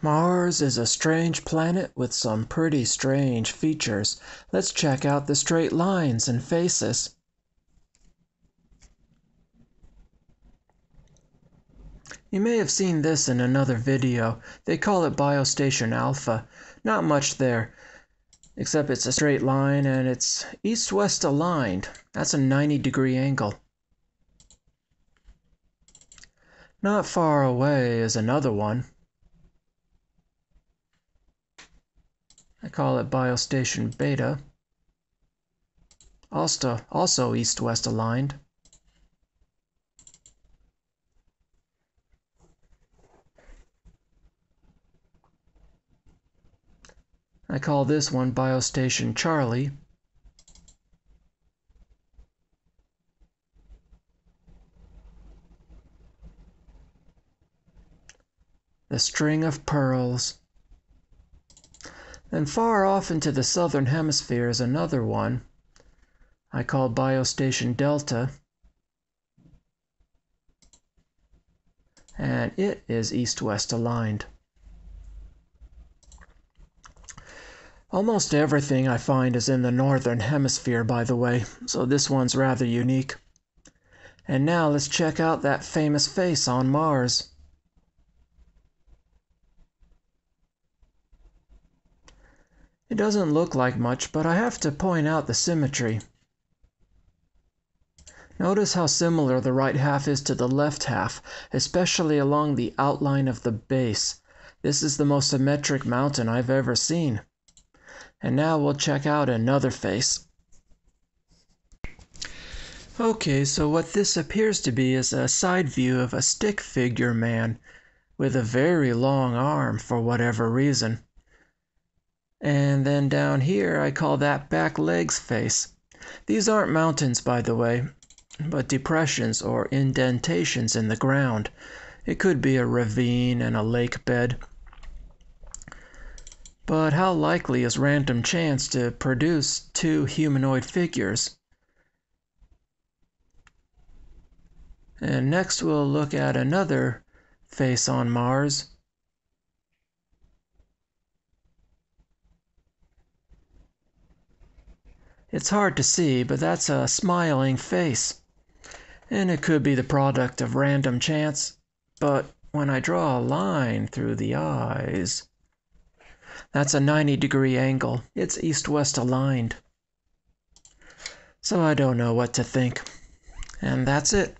Mars is a strange planet with some pretty strange features. Let's check out the straight lines and faces. You may have seen this in another video. They call it Biostation Alpha. Not much there, except it's a straight line and it's east-west aligned. That's a 90 degree angle. Not far away is another one. I call it Biostation Beta. Also, also east-west aligned. I call this one Biostation Charlie. The String of Pearls. Then far off into the southern hemisphere is another one I call Biostation Delta. And it is east-west aligned. Almost everything I find is in the northern hemisphere, by the way, so this one's rather unique. And now let's check out that famous face on Mars. It doesn't look like much, but I have to point out the symmetry. Notice how similar the right half is to the left half, especially along the outline of the base. This is the most symmetric mountain I've ever seen. And now we'll check out another face. Okay, so what this appears to be is a side view of a stick figure man with a very long arm for whatever reason. And then down here I call that back legs face. These aren't mountains by the way, but depressions or indentations in the ground. It could be a ravine and a lake bed. But how likely is random chance to produce two humanoid figures? And next we'll look at another face on Mars. It's hard to see, but that's a smiling face. And it could be the product of random chance. But when I draw a line through the eyes, that's a 90 degree angle. It's east-west aligned. So I don't know what to think. And that's it.